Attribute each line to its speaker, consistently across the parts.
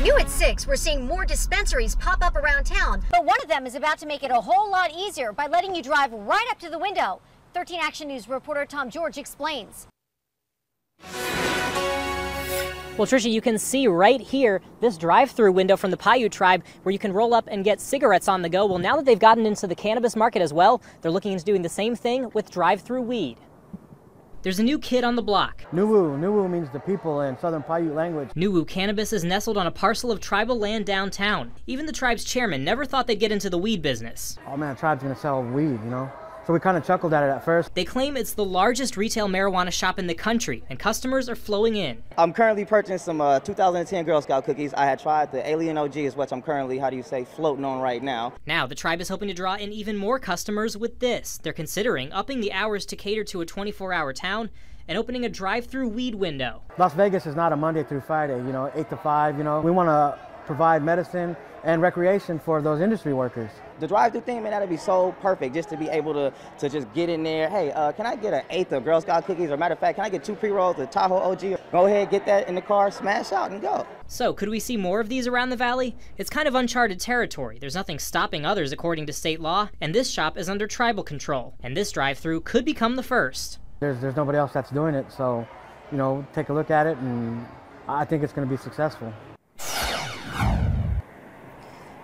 Speaker 1: New at 6, we're seeing more dispensaries pop up around town, but one of them is about to make it a whole lot easier by letting you drive right up to the window. 13 Action News reporter Tom George explains.
Speaker 2: Well, Trisha, you can see right here this drive-through window from the Paiute tribe where you can roll up and get cigarettes on the go. Well, now that they've gotten into the cannabis market as well, they're looking into doing the same thing with drive-through weed. There's a new kid on the block.
Speaker 3: Nuwu. Nuwu means the people in Southern Paiute language.
Speaker 2: Nuwu Cannabis is nestled on a parcel of tribal land downtown. Even the tribe's chairman never thought they'd get into the weed business.
Speaker 3: Oh man, the tribe's gonna sell weed, you know? So we kind of chuckled at it at first.
Speaker 2: They claim it's the largest retail marijuana shop in the country, and customers are flowing in.
Speaker 4: I'm currently purchasing some uh, 2010 Girl Scout cookies. I had tried the Alien OG, is what I'm currently, how do you say, floating on right now.
Speaker 2: Now, the tribe is hoping to draw in even more customers with this. They're considering upping the hours to cater to a 24 hour town and opening a drive through weed window.
Speaker 3: Las Vegas is not a Monday through Friday, you know, 8 to 5, you know. We want to provide medicine and recreation for those industry workers.
Speaker 4: The drive-through thing, man, that'd be so perfect just to be able to, to just get in there. Hey, uh, can I get an eighth of Girl Scout cookies? Or matter of fact, can I get two pre-rolls of Tahoe OG? Go ahead, get that in the car, smash out, and go.
Speaker 2: So, could we see more of these around the valley? It's kind of uncharted territory. There's nothing stopping others according to state law, and this shop is under tribal control. And this drive-through could become the first.
Speaker 3: There's, there's nobody else that's doing it, so, you know, take a look at it, and I think it's going to be successful.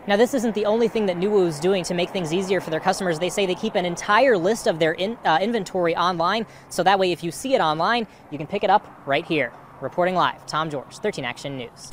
Speaker 2: Now, this isn't the only thing that Nuwu is doing to make things easier for their customers. They say they keep an entire list of their in, uh, inventory online, so that way if you see it online, you can pick it up right here. Reporting live, Tom George, 13 Action News.